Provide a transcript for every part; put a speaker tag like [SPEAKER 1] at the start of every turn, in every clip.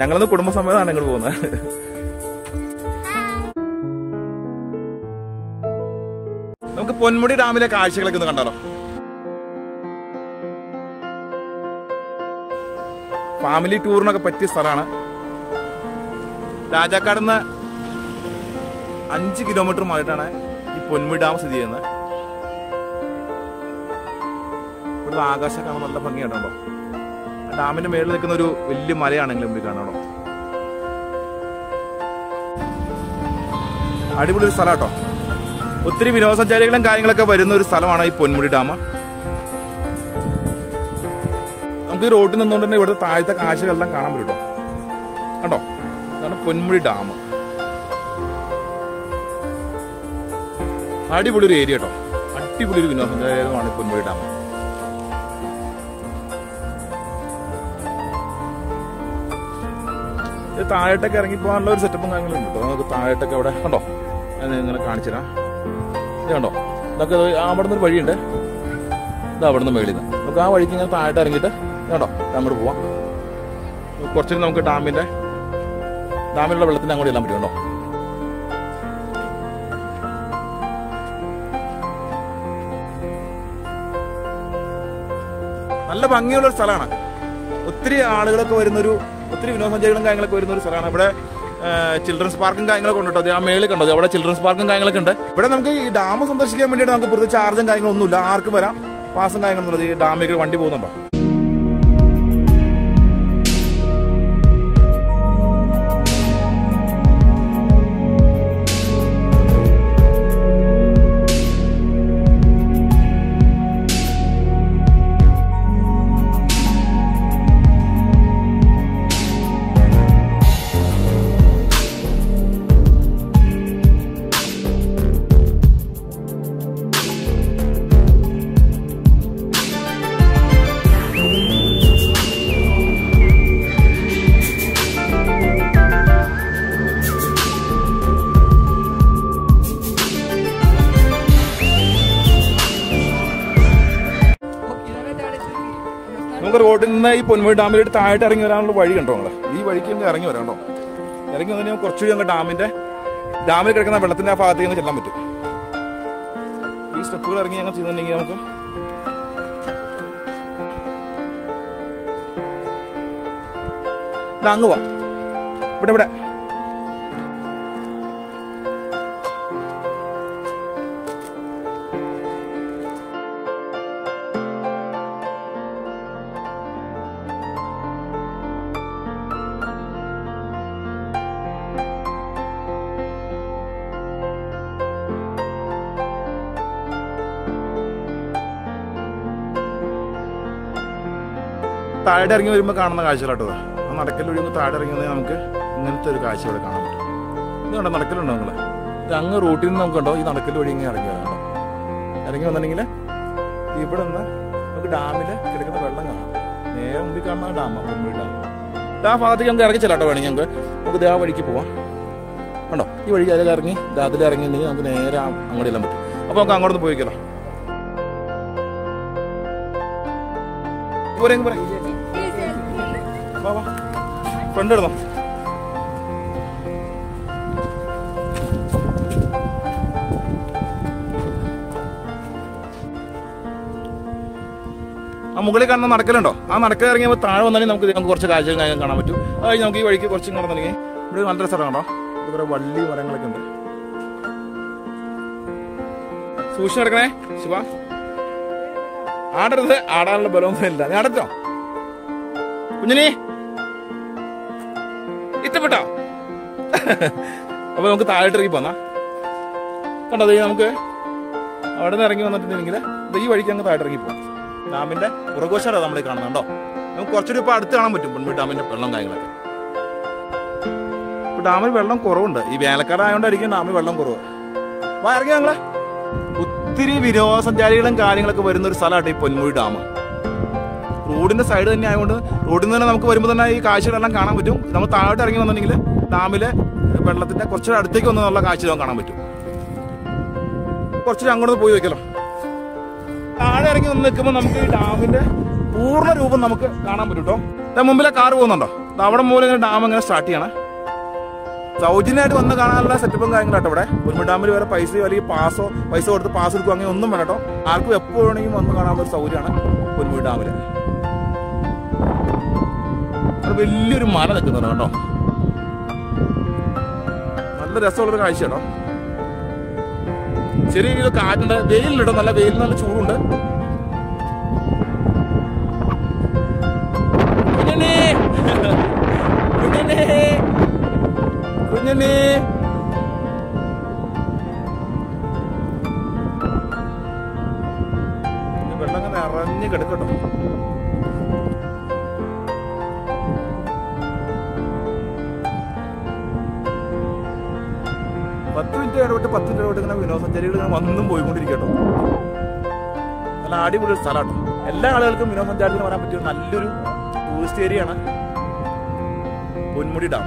[SPEAKER 1] ഞങ്ങളൊന്ന് കുടുംബസമേതമാണ് ഇങ്ങോട്ട് പോകുന്നത്. നമുക്ക് പൊന്മുടി ഡാമിലെ കാഴ്ചകളൊക്കെ ഒന്ന് കണ്ടാലോ ഫാമിലി ടൂറിനൊക്കെ പറ്റിയ സ്ഥലമാണ്. രാജാക്കാട് നിന്ന് അഞ്ച് കിലോമീറ്റർ മാറിയിട്ടാണ് ഈ പൊന്മുടി ഡാം സ്ഥിതി ചെയ്യുന്നത്. ഇവിടുത്തെ ആകാശം കാണാൻ നല്ല ഭംഗിയായിട്ടുണ്ടോ? ഡാമിന്റെ മേളിൽ നിൽക്കുന്ന ഒരു വലിയ മലയാണെങ്കിലും ഇവിടെ കാണണം അടിപൊളി ഒരു സ്ഥലം ഒത്തിരി വിനോദസഞ്ചാരികളും കാര്യങ്ങളൊക്കെ വരുന്ന ഒരു സ്ഥലമാണ് ഈ പൊന്മുടി ഡാം. നമുക്ക് ഈ റോഡിൽ നിന്നുകൊണ്ട് തന്നെ ഇവിടുത്തെ താഴത്തെ കാഴ്ചകളെല്ലാം കാണാൻ പറ്റും കേട്ടോ. അതാണ് പൊന്മുടി ഡാം. അടിപൊളി ഒരു ഏരിയ കേട്ടോ. അടിപൊളി ഒരു വിനോദസഞ്ചാരമാണ് പൊന്മുടി ഡാം. താഴോട്ടൊക്കെ ഇറങ്ങി പോകാനുള്ള ഒരു സെറ്റപ്പും കാര്യങ്ങളുണ്ട് കേട്ടോ നമുക്ക് താഴോട്ടൊക്കെ അവിടെ കണ്ടോ? ഞാൻ ഇങ്ങനെ കാണിച്ചുതരാം. ഇത് കണ്ടോ? ഇതൊക്കെ ഇത് അവിടെ നിന്ന് ഒരു വഴിയുണ്ട്. ഇത് അവിടെ നിന്ന് മേളിൽ നിന്ന്. നമുക്ക് ആ വഴിക്ക് ഇങ്ങനെ താഴോട്ട് ഇറങ്ങിയിട്ട് കണ്ടോ? അങ്ങോട്ട് പോവാം. കുറച്ചുകൂടി നമുക്ക് ഡാമിന്റെ ഡാമിലുള്ള വെള്ളത്തിന് അങ്ങോട്ട് ചെല്ലാൻ പറ്റും കേട്ടോ നല്ല ഭംഗിയുള്ള ഒരു സ്ഥലമാണ്. ഒത്തിരി ആളുകളൊക്കെ വരുന്നൊരു ഒത്തിരി വിനോദസഞ്ചാരികളും കാര്യങ്ങളൊക്കെ വരുന്ന ഒരു സ്ഥലമാണ്. ഇവിടെ ചിൽഡ്രൻസ് പാർക്കും കാര്യങ്ങളൊക്കെ ഉണ്ട് കേട്ടോ. ആ മേളിൽ കണ്ടോ? അവിടെ ചിൽഡ്രൻസ് പാർക്കും കാര്യങ്ങളൊക്കെ ഉണ്ട്. ഇവിടെ നമുക്ക് ഈ ഡാം സന്ദർശിക്കാൻ വേണ്ടിയിട്ട് നമുക്ക് പ്രത്യേകിച്ച് ചാർജും കാര്യങ്ങളൊന്നുമില്ല. ആർക്കും വരാം. പാസും കാര്യങ്ങളൊന്നും ഈ ഡാമിലേക്ക് വണ്ടി പോകുന്നുണ്ടോ? നിന്ന് ഈ പൊന്മുടി ഡാമിലേക്ക് താഴോട്ട് ഇറങ്ങി വരാനുള്ള വഴി കണ്ടോ നിങ്ങൾ ഈ വഴിക്ക് നമുക്ക് ഇറങ്ങി വരാം കേട്ടോ. ഇറങ്ങി വന്നാൽ കുറച്ചുകൂടി ഞങ്ങൾ ഡാമിന്റെ ഡാമിൽ കിടക്കുന്ന വെള്ളത്തിന്റെ ആ ഭാഗത്തേക്ക് ഒന്ന് ചെല്ലാൻ പറ്റും. ഈ സ്റ്റെപ്പുകൾ ഇറങ്ങി ഞങ്ങൾ ചെയ്തിട്ടുണ്ടെങ്കിൽ നമുക്ക് അങ്ങ് പോവാം. ഇവിടെ ഇവിടെ. താഴെ ഇറങ്ങി വരുമ്പോൾ കാണുന്ന കാഴ്ചകളാട്ടോ ആ ഒന്ന് താഴെ ഇറങ്ങി വന്നാൽ നമുക്ക് ഇങ്ങനത്തെ ഒരു കാഴ്ച ഇവിടെ കാണാൻ പറ്റും. ഇത് കണ്ടോ നടക്കലുണ്ടോ നിങ്ങൾ ഇത് അങ്ങ് റൂട്ടിൽ നിന്ന് നമുക്ക് കണ്ടോ ഈ നടക്കൽ വഴി ഇങ്ങനെ ഇറങ്ങി വരാം ഇറങ്ങി വന്നിട്ടുണ്ടെങ്കിൽ ഇവിടെ നിന്ന് നമുക്ക് ഡാമിൽ കിടക്കുന്ന വെള്ളം കാണാം. നേരെ മുമ്പിൽ കാണുന്ന ഡാമാണ് ഡാം ആ ഭാഗത്തേക്ക് നമുക്ക് ഇറങ്ങി ചെല്ലാട്ടോ വേണമെങ്കിൽ നമുക്ക് ദേ ആ വഴിക്ക് പോവാം. കണ്ടോ? ഈ വഴി അതിൽ ഇറങ്ങി അതിൽ ഇറങ്ങിയിട്ടുണ്ടെങ്കിൽ നമുക്ക് നേരെ അങ്ങോട്ട് ചെല്ലാൻ പറ്റും. അപ്പോൾ നമുക്ക് അങ്ങോട്ടൊന്ന് പോയിക്കല്ലോ പോരെ പോരെ വാ ആ മുകളിൽ കാണുന്ന നടക്കലുണ്ടോ? ആ നടക്കൽ ഇറങ്ങിയപ്പോൾ താഴെ വന്നാലും നമുക്ക് നമുക്ക് കുറച്ച് കാഴ്ചകൾ കാണാൻ പറ്റും. അത് നമുക്ക് ഈ വഴിക്ക് കുറച്ച് നടന്നില്ലെങ്കിൽ ഇവിടെ നല്ല സ്ഥലം കണ്ടോ? ഇവിടെ വള്ളി മരങ്ങളൊക്കെ ഉണ്ട്. സൂക്ഷിച്ചു നടക്കണേ ശിവ. ആടരുത് ആടാനുള്ള ബലമൊന്നും ഇല്ല. ഞാൻ അടച്ചോ കുഞ്ഞിനി. ഇഷ്ടപ്പെട്ടോ? അപ്പൊ നമുക്ക് താഴോട്ട് ഇറങ്ങി പോന്നാ. കണ്ടോ ദേ നമുക്ക് അവിടെ നിന്ന് ഇറങ്ങി വന്നിട്ടുണ്ടെങ്കിൽ ഈ വഴിക്ക് അങ്ങ് താഴോട്ട് ഇറങ്ങി പോകാം ഡാമിന്റെ പുറകോശമാണ് നമ്മളെ കാണുന്നുണ്ടോ നമുക്ക് കുറച്ചൊരു ഇപ്പൊ അടുത്ത് കാണാൻ പറ്റും പൊന്മുടി ഡാമിന്റെ വെള്ളം കാര്യങ്ങളൊക്കെ. ഇപ്പൊ ഡാമിൽ വെള്ളം കുറവുണ്ട്. ഈ വേനൽക്കാലം ആയതുകൊണ്ടായിരിക്കും ഡാമിൽ വെള്ളം കുറവ്. വാ ഇറങ്ങി ഞങ്ങളെ. ഒത്തിരി വിനോദസഞ്ചാരികളും കാര്യങ്ങളൊക്കെ വരുന്ന ഒരു സ്ഥലമായിട്ട് ഈ പൊന്മുടി ഡാം. റോഡിന്റെ സൈഡ് തന്നെ ആയതുകൊണ്ട് റോഡിൽ നിന്ന് തന്നെ നമുക്ക് വരുമ്പോൾ തന്നെ ഈ കാഴ്ചകളെല്ലാം കാണാൻ പറ്റും. നമ്മൾ താഴോട്ട് ഇറങ്ങി വന്നിട്ടുണ്ടെങ്കിൽ ഡാമിലെ വെള്ളത്തിന്റെ കുറച്ചുകൂടെ അടുത്തേക്ക് നല്ല കാഴ്ച നമുക്ക് കാണാൻ പറ്റും. കുറച്ചുകൂടി അങ്ങോട്ട് പോയി വെക്കലോ. താഴെ ഇറങ്ങി വന്ന് നിൽക്കുമ്പോൾ നമുക്ക് ഈ ഡാമിന്റെ പൂർണ രൂപം നമുക്ക് കാണാൻ പറ്റും കേട്ടോ മുമ്പിലെ കാർ പോകുന്നുണ്ടോ? അവിടെ മൂലം ഇങ്ങനെ ഡാം ഇങ്ങനെ സ്റ്റാർട്ട് ചെയ്യണം. സൗജന്യമായിട്ട് വന്ന് കാണാനുള്ള സെറ്റപ്പും കാര്യങ്ങളാട്ടോ ഇവിടെ. ഉരുമ ഡാമിൽ വരെ പൈസ അല്ലെങ്കിൽ പാസോ പൈസ കൊടുത്ത് പാസ് എടുക്കുക അങ്ങനെ ഒന്നും വേണം കേട്ടോ ആർക്കും എപ്പോൾ വേണമെങ്കിലും വന്ന് കാണാനുള്ള ഒരു സൗകര്യമാണ് ഉരുമ ഡാമിൽ അവിടെ വലിയൊരു മല നിൽക്കുന്നുണ്ട് കേട്ടോ. നല്ല രസമുള്ളൊരു കാഴ്ച കേട്ടോ ചെറിയ രീതിയിൽ കാറ്റുണ്ട്. വെയിലുണ്ട് നല്ല വെയിൽ നല്ല ചൂടുണ്ട്. കുഞ്ഞനെ! നിറഞ്ഞ് കിടക്കട്ടോ. പത്ത് മിനിറ്റ് ഇടപെട്ട് പത്ത് മിനിറ്റ് ഇടപെട്ട് ഇങ്ങനെ വിനോദസഞ്ചാരികൾ ഇങ്ങനെ വന്നും പോയിക്കൊണ്ടിരിക്കട്ടോ നല്ല അടിപൊളി ഒരു സ്ഥലമാണ് എല്ലാ ആളുകൾക്കും വിനോദസഞ്ചാരത്തിന് വരാൻ പറ്റിയ നല്ലൊരു ടൂറിസ്റ്റ് ഏരിയയാണ് പൊന്മുടി ഡാം.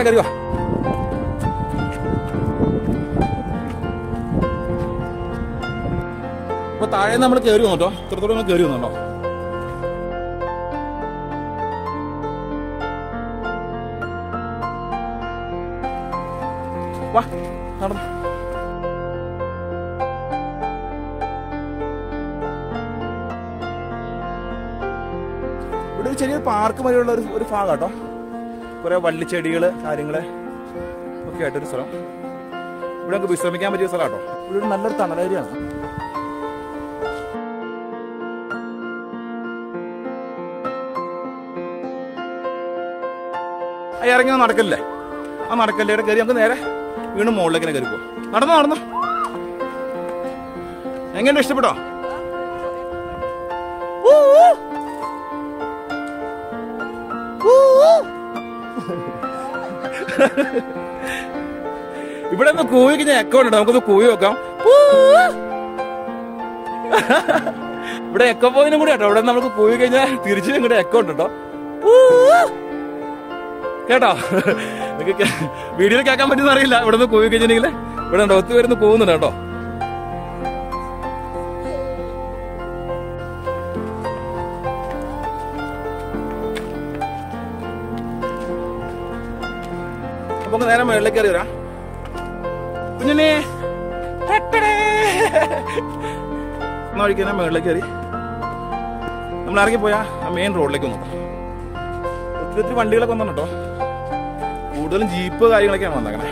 [SPEAKER 1] പാടം കയറി വാ അപ്പൊ താഴെ നമ്മൾ കയറി വന്നോ ഇത്രത്തോളം നമ്മൾ കയറി വന്നോ വാ നടന്നു. ഇവിടെ ചെറിയൊരു പാർക്ക് വരെയുള്ള ഒരു ഒരു ഭാഗം കേട്ടോ. കുറെ വള്ളിച്ചെടികൾ കാര്യങ്ങൾ ഒക്കെ ആയിട്ടൊരു സ്ഥലം. ഇവിടെ നമുക്ക് വിശ്രമിക്കാൻ പറ്റിയ സ്ഥലം കേട്ടോ ഇവിടെ നല്ലൊരു തണലേരിയാണ് ഇറങ്ങി നടക്കല്ലേ? ആ നടക്കല്ലേ കയറി നമുക്ക് നേരെ വീണ്ടും മുകളിലേക്ക് കയറി പോകും നടന്നോ നടന്നോ? എങ്ങനെ ഇഷ്ടപ്പെട്ടോ? ഇവിടെ ഒന്ന് കൂവി കഴിഞ്ഞാൽ എക്കോ ഉണ്ട്? നമുക്കൊന്ന് കൂവി നോക്കാം. ഇവിടെ എക്കോ പോയിനും കൂടി കേട്ടോ. ഇവിടെ നമുക്ക് കൂവി കഴിഞ്ഞാൽ തിരിച്ചു ഇങ്ങോട്ട് എക്കോ ഉണ്ട്? കേട്ടോ. കേട്ടോ? നിങ്ങൾക്ക് വീഡിയോയിൽ കേൾക്കാൻ പറ്റുന്ന അറിയില്ല. ഇവിടെ നിന്ന് കൂവി കഴിഞ്ഞിട്ടുണ്ടെങ്കിൽ ഇവിടെ ഉണ്ടോ? ഒത്തു വരുന്ന കൂവുന്നുണ്ട് കേട്ടോ. നമുക്ക് നേരെ മേളിലേക്ക് കയറി വരാം. കുഞ്ഞിനെ എന്നാ വഴിക്ക് തന്നെ കയറി. നമ്മൾ ഇറങ്ങി പോയാ ആ മെയിൻ റോഡിലേക്ക് വന്നു ഒത്തിരി ഒത്തിരി വണ്ടികളൊക്കെ വന്നിട്ടോ കൂടുതലും ജീപ്പ് കാര്യങ്ങളൊക്കെയാണ് വന്നേക്കണേ.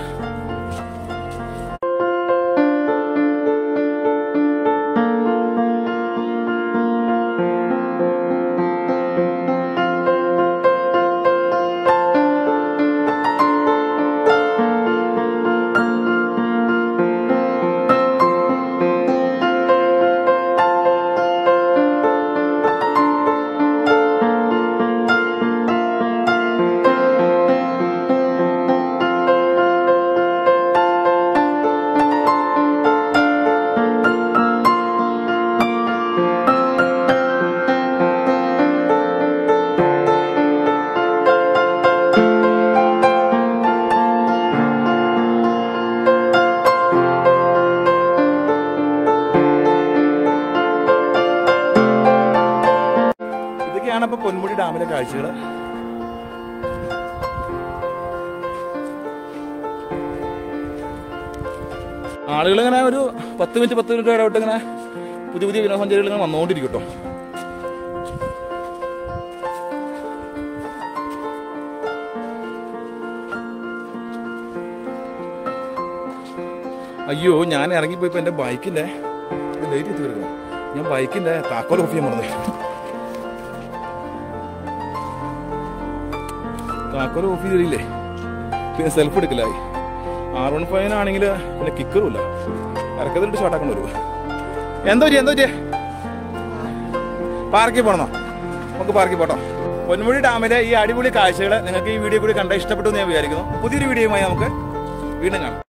[SPEAKER 1] ഇതൊക്കെയാണ് ഇപ്പൊ പൊന്മുടി ഡാമിലെ കാഴ്ചകൾ. ആളുകൾ ഇങ്ങനെ ഒരു പത്ത് മിനിറ്റ് പത്ത് മിനിറ്റ് ഇടവിട്ട് ഇങ്ങനെ പുതിയ പുതിയ വിനോദസഞ്ചാരികൾ ഇങ്ങനെ വന്നുകൊണ്ടിരിക്കും കേട്ടോ. അയ്യോ ഞാൻ ഇറങ്ങിപ്പോയപ്പോ എന്റെ ബൈക്കിന്റെ ലേറ്റ് എത്തി ഞാൻ ബൈക്കിന്റെ താക്കോൽ ഓഫ് ചെയ്യാൻ മറന്നു താക്കോൽ ഓഫ് ചെയ്തില്ലേ പിന്നെ സെൽഫ് എടുക്കലായി. ആർ വൺ ഫൈവ് ആണെങ്കിൽ പിന്നെ കിക്കറും ഇല്ല. ഇറക്കത്തിട്ട് ഷോട്ടാക്കണ വരുവാ എന്തോ ചെയ്യ എന്തോ ചെയ്യ. പാർക്കിൽ പോകണോ നമുക്ക് പാർക്കിൽ പോട്ടോ. പൊന്മുടി ഡാമിലെ ഈ അടിപൊളി കാഴ്ചകൾ നിങ്ങൾക്ക് ഈ വീഡിയോ കൂടി കണ്ട ഇഷ്ടപ്പെട്ടു എന്ന് ഞാൻ വിചാരിക്കുന്നു. പുതിയൊരു വീഡിയോയുമായി നമുക്ക് വീണ്ടും കാണാം.